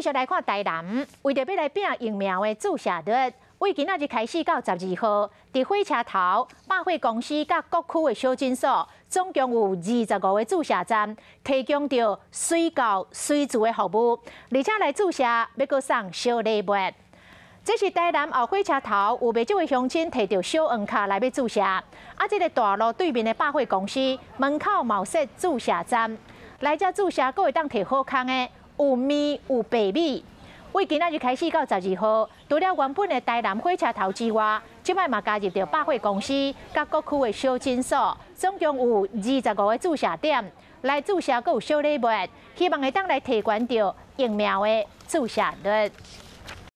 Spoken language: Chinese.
继续来看台南，为着要来拼疫苗的注射率，为今仔日开始到十二号，伫火车头、百货公司甲各区的小诊所，总共有二十五个注射站，提供着随到随住的服务，而且来注射要阁送小礼物。这是台南后火车头有未少位乡亲摕着小黄卡来要注射，啊，这个大楼对面的百货公司门口冒设注射站，来遮注射阁会当摕好康的。有米有白米，为今仔日开始到十二号，除了原本的台南火车头之外，即摆嘛加入到百货公司、甲各区的小诊所，总共有二十五个注射点来注射，阁有小礼物，希望会当来提悬到疫苗的注射率。